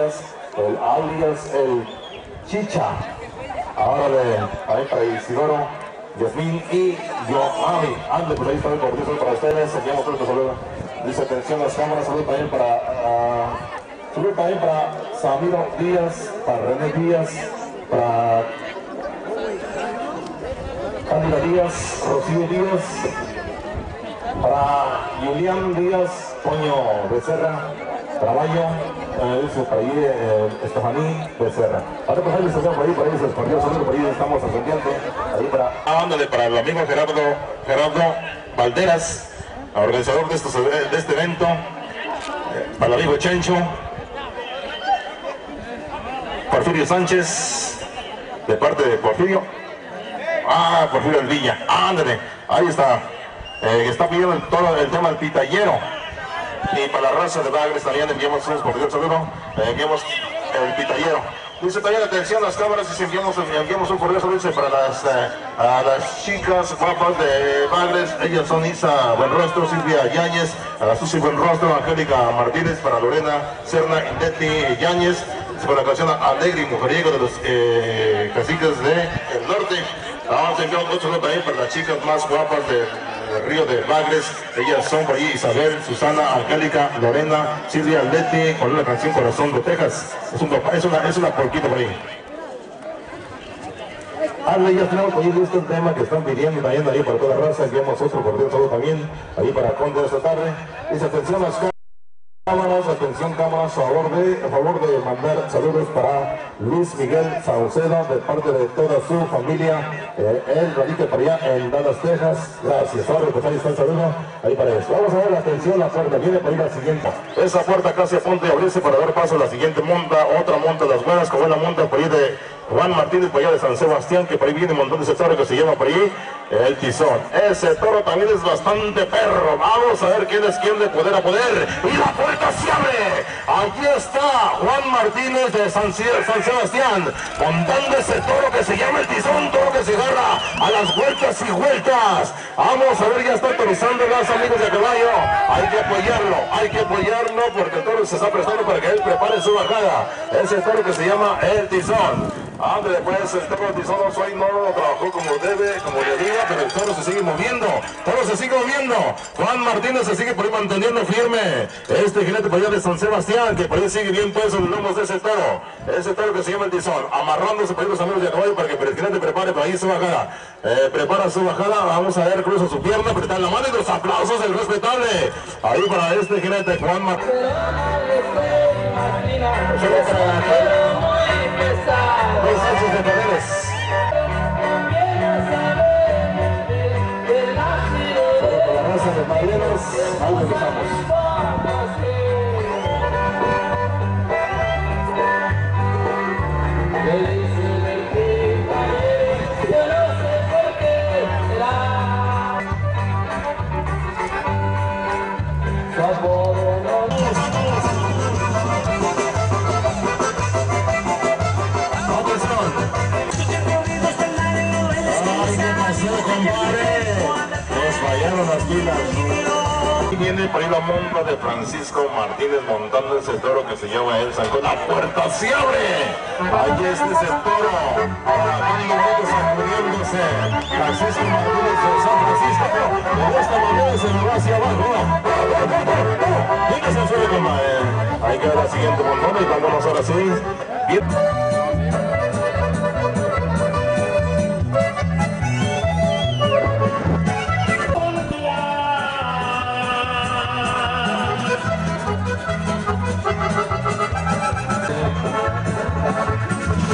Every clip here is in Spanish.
El alias, el Chicha. Ahora de para Isidoro, Yasmín y Yoami. Ande, pues ahí está el cordial para ustedes. Enviamos otro saludo. Dice atención las cámaras, saludo también para. Uh, saludo también para Samiro Díaz, para René Díaz, para Cándida Díaz, Rocío Díaz, para Julián Díaz, Toño Becerra, Traballo, eh, dice por ahí eh, Estefaní Becerra. Ahora pues ahí por ahí, por ahí se escondió por ahí estamos ascendiendo. Ahí para. Ándale, para el amigo Gerardo, Gerardo Valderas, organizador de, estos, de este evento, eh, para el amigo Chencho, Porfirio Sánchez, de parte de Porfirio. Ah, Porfirio del Villa, ándale, ahí está. Eh, está pidiendo el, todo el tema del pitallero. Y para la raza de Bagres también enviamos un cordial saludo, eh, enviamos el pitallero. Dice también atención a las cámaras y enviamos, enviamos un cordial saludo para las, eh, a las chicas guapas de Bagres. Ellas son Isa Buenrostro, Silvia Yáñez, a Susi Buenrostro, Angélica Martínez, para Lorena Serna Indeti Yáñez, por la canción Alegre y Mujeriego de los eh, caciques del norte. Vamos a enviar también para las chicas más guapas de del río de Bagres. Ellas son por ahí Isabel, Susana, Angélica, Lorena, Silvia Leti, con una canción Corazón de Texas. Es, un, es, una, es una porquita por ahí. Hazle, ya tenemos por ahí listo un tema que están pidiendo también ahí para toda la raza. Enviamos otro por Dios todo también, ahí para Conde de esta tarde. Dice atención las cámaras, atención cámaras, a favor de, a favor de mandar saludos para Luis Miguel Saucedo de parte de toda su familia. Eh, él radica para allá en Dallas, Texas. Gracias. Ahora pues ahí está el saludo, ahí para eso. Vamos a ver, atención, la puerta viene para ir la siguiente. Esa puerta casi a punto de abrirse para dar paso a la siguiente monta, otra monta de las buenas, como la monta por ahí de Juan Martínez, por allá de San Sebastián, que por ahí viene montón de ese toro que se llama por ahí el tizón. Ese toro también es bastante perro. Vamos a ver quién es quién de poder a poder. Y la puerta se abre. Allí está Juan Martínez de San, San Sebastián, montando ese toro que se llama el tizón, toro que se agarra a las vueltas y vueltas. Vamos a ver, ya está autorizando los amigos de caballo. Hay que apoyarlo, hay que apoyarlo porque el toro se está prestando para que él prepare su bajada. Ese toro que se llama el tizón. Ándale, pues el toro tizón hoy no lo trabajó como debe, como pero el toro se sigue moviendo. Toro se sigue moviendo. Juan Martínez se sigue por ahí manteniendo firme. Este jinete por allá de San Sebastián, que por ahí sigue bien puesto en los lomos de ese toro. Ese toro que se llama el tizón, amarrándose por ahí los amigos de caballo para que el jinete prepare por ahí su bajada. Eh, prepara su bajada, vamos a ver, cruza su pierna, apretar la mano y los aplausos del respetable. Ahí para este jinete, Juan Martínez. Mensajes de poderes. Marineros, ahí Y viene por ahí la monta de Francisco Martínez montando ese toro que se llama el Zancón. ¡La puerta se abre! Ahí está ese toro. Bajando motos sacudiéndose. Francisco Martínez de San Francisco. De esta manera se me va hacia abajo. Mira, se sube, compadre. Ahí queda la siguiente montona y vámonos ahora sí. Bien.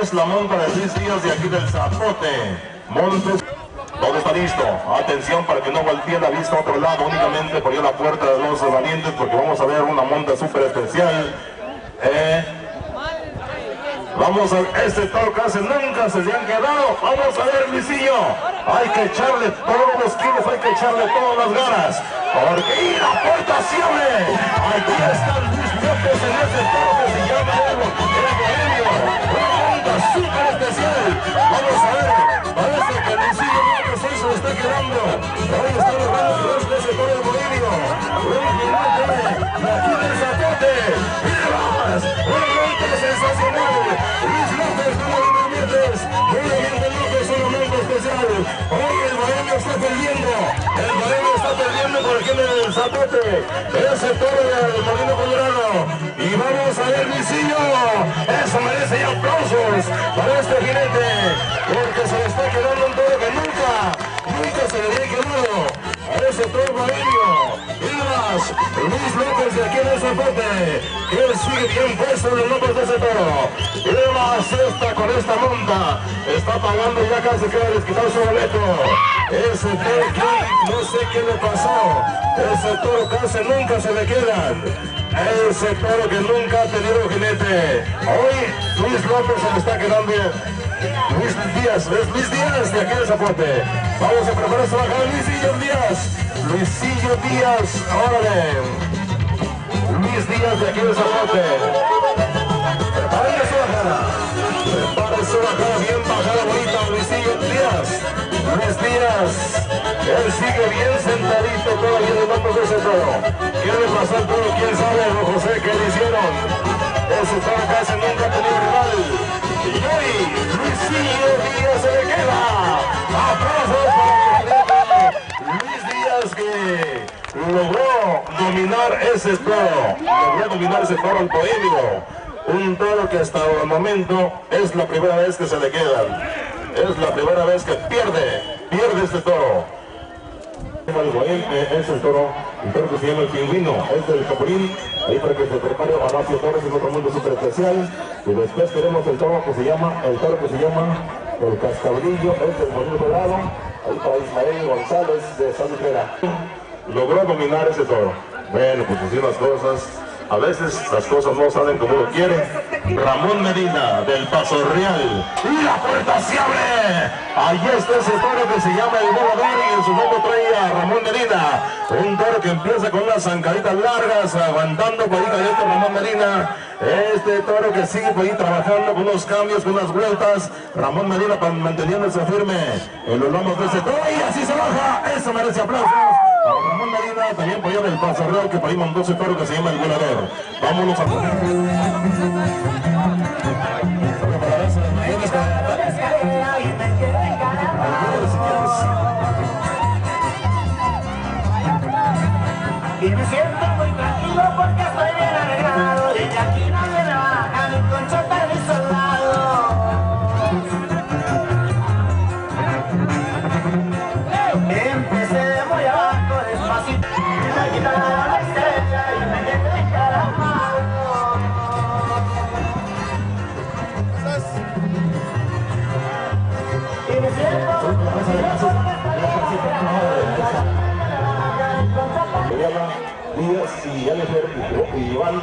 Es la monta de Luis Díaz de aquí del Zapote. Montes. Todo está listo. Atención para que no voltee la vista a otro lado, únicamente por la puerta de los valientes, porque vamos a ver una monta súper especial. Eh, Vamos a este toro casi nunca se le han quedado. Vamos a ver, Luisillo. Hay que echarle todos los kilos, hay que echarle todas las ganas. Porque y la puerta. Aquí está Luis López en ese toro que se llama el, el Zapote. Ese toro del Molino Colorado. Y vamos a ver, Luisillo. Eso merece ya aplausos para este jinete. Porque se le está quedando un toro que nunca, nunca se le había quedado. A ese toro. Y más, Luis López de aquí en el Zapote. Que sigue bien puesto en los nombres de ese toro. Y más esta con esta monta. Está pagando ya casi que va a desquitar su boleto. Ese toro no sé qué le pasó. Ese toro casi nunca se le quedan. Ese toro que nunca ha tenido jinete. Hoy Luis López se le está quedando. Luis Díaz, es Luis Díaz de aquí de Zapote. Vamos a preparar esta bajada. Luisillo Díaz. Luisillo Díaz, órale. Luis Díaz de aquí de Zapote. Preparen su bajada. Preparen su Él sigue bien sentadito todavía de toro. ¿Qué le pasó al toro? ¿Quién sabe, don José, qué le hicieron? Ese toro casi nunca ha tenido rival. Y hoy, Luisillo Díaz se le queda. Aplausos para el Luis Díaz que logró dominar ese toro. Logró dominar ese toro bohemio. Un toro que hasta el momento es la primera vez que se le quedan. Es la primera vez que pierde, pierde este toro. El Bohemio es el toro, el toro que se llama el pingüino, es del Capulín, ahí para que se prepare Horacio Torres en otro mundo super especial. Y después tenemos el toro que se llama, el toro que se llama el Cascabrillo, es del Molino Dorado, ahí para Ismael González de San Lucera. Logró dominar ese toro. Bueno, pues así las cosas. A veces las cosas no salen como uno quiere. Ramón Medina del Paso Real. Y la puerta se abre. Ahí está ese toro que se llama el volador y en su nombre trae Ramón Medina. Un toro que empieza con unas zancaditas largas, aguantando por ahí cayendo Ramón Medina. Este toro que sigue por ahí trabajando con unos cambios, con unas vueltas. Ramón Medina manteniéndose firme en los lomos de ese toro. Y así se baja. Eso merece aplausos. Medina también allá del Paso Real que por ahí mandó ese toro que se llama el volador. Vámonos a... Iván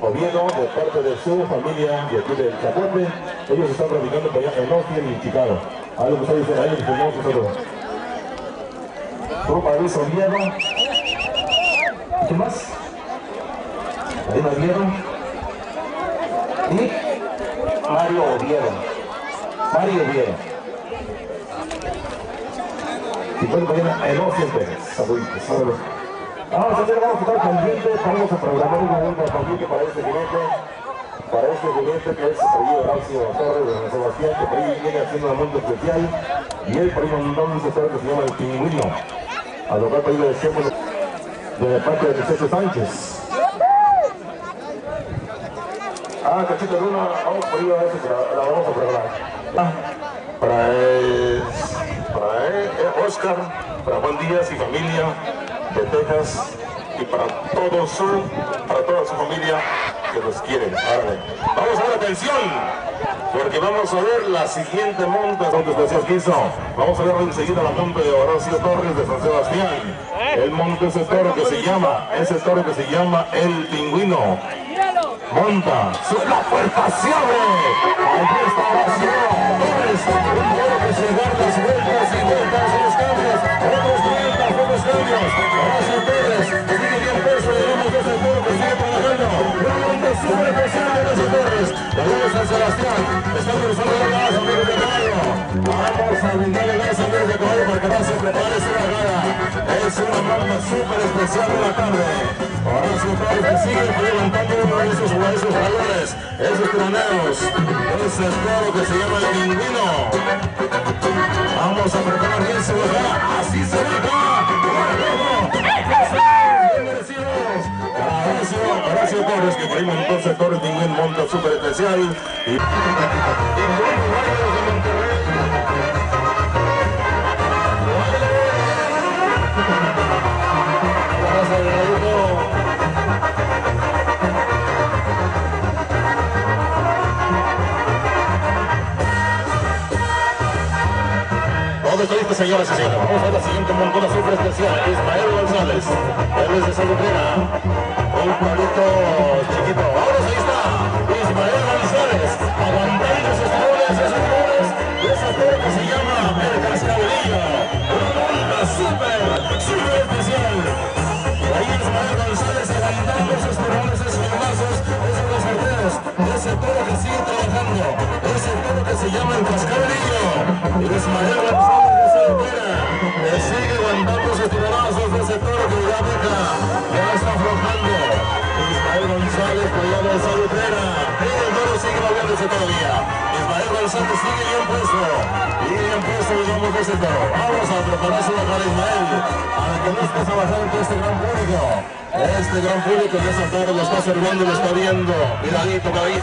Oviedo de parte de su familia de aquí del Zapote. Ellos están radicando por allá en Austin y Chicago. Algo que ustedes dicen, ahí les tenemos nosotros. Grupo Luis Oviedo. ¿Y ¿Qué más? Ahí Oviedo. Y Mario Oviedo. Mario Oviedo. Y bueno, mañana en Austin. Saluditos. Saludos. Vamos a hacer, vamos a estar pendientes, vamos a programar un momento pendiente para este jinete, para este jinete que es apellido Horacio Torres de San Sebastián, que por ahí viene haciendo un mundo especial, y él por ahí mandó un asesor que se llama el pingüino, a lo cual por ahí le decíamos de parte de Vicente Sánchez. Ah, cachito Luna, vamos por ahí a eso, la, la vamos a programar. Ah, para, eh, para eh, Oscar, para Juan Díaz y familia de Texas y para todo su, para toda su familia que los quiere. Vamos a la atención, porque vamos a ver la siguiente monta contestación que Quiso. Vamos a ver enseguida la monta de Horacio Torres de San Sebastián. El monte ese toro que se llama, ese toro que se llama el pingüino. Monta, la puerta se abre. Aquí está Horacio especial de Horacio Torres. Tenemos San Sebastián, están cruzando la gas, amigos de caballo. Vamos a brindarle gas, amigos de caballo, para que no se prepare su bajada. Es una ronda súper especial de la tarde. Horacio Torres que sigue levantando uno de esos, de esos valores, esos troneos. Ese toro que se llama el pingüino. Vamos a preparar bien su bajada. Así se baja. Torres, que ese toro, el pingüín monta súper especial. Y, ¿Dónde está listo, señoras y señores? Vamos a ver la siguiente montona super especial. Ismael González. Él es de Saludrera. Un palito chiquito. Ahora ahí está. Ismael González. Aguantando sus goles, esos goles. De esa torre que se llama El Cascabelillo. González sigue bien puesto. Bien puesto, toro. Vamos a prepararse para Ismael. Para que no estés este gran público. Este gran público de esa toro lo está observando y lo está viendo. Cuidadito. Ismael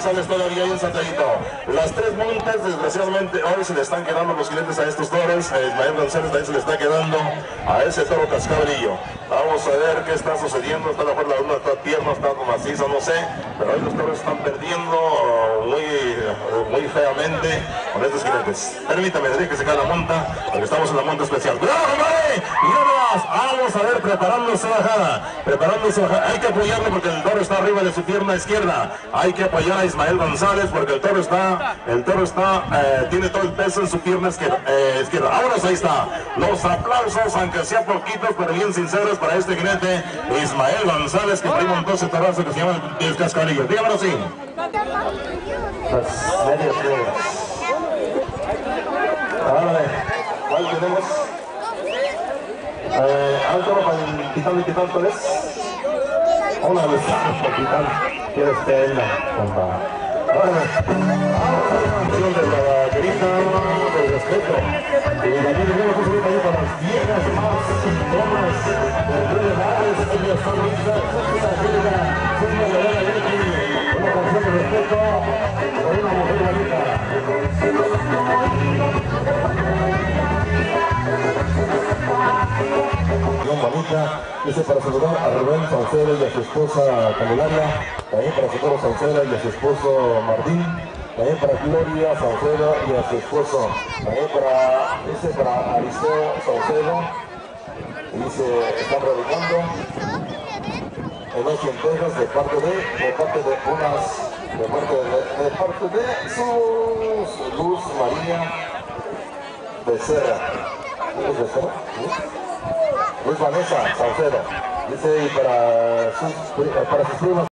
González todavía bien sentadito. Las tres montas, desgraciadamente, hoy se le están quedando los jinetes a estos toros. A Ismael González también se le está quedando a ese toro cascabrillo. Vamos a ver qué está sucediendo. Está la luna está tierna, está maciza, no sé. Pero hoy los toros están perdiendo uh, muy, muy feamente con estos jinetes. Permítame, deje que se la monta, porque estamos en la monta especial. ¡Cuidado, compadre! Vamos a ver, preparando su bajada. Preparando su bajada. Hay que apoyarle porque el toro está arriba de su pierna izquierda. Hay que apoyar a Ismael González porque el toro está, el toro está, eh, tiene todo el peso en su pierna izquierda. Eh. Ahora ahí está. Los aplausos, aunque sea poquitos, pero bien sinceros para este jinete, Ismael González, que montó ese torazo que se llama el, el cascarillo. Dígamelo así. Las medias negras. Ahora, ¿cuál tenemos? Eh, alto para ¿cuál es? Una vez. ¿Quieres compa? A la canción de la del respeto. Y también tenemos un saludo para las viejas más Rey de Mares, ellas son listas, verdadera Yeti, una canción de respeto dice para saludar a Rubén Saucedo y a su esposa Candelaria, también para Socorro Saucedo y a su esposo Martín, también para Gloria Saucedo y a su esposo, también para, dice para Aristeo Saucedo, dice, están radicando en los Texas de parte de, de parte de unas, de parte de, de parte de su Luz María Becerra. ¿Luz Becerra? ¿Sí? Luz Vanessa Saucedo. Dice, y para sus, para sus primas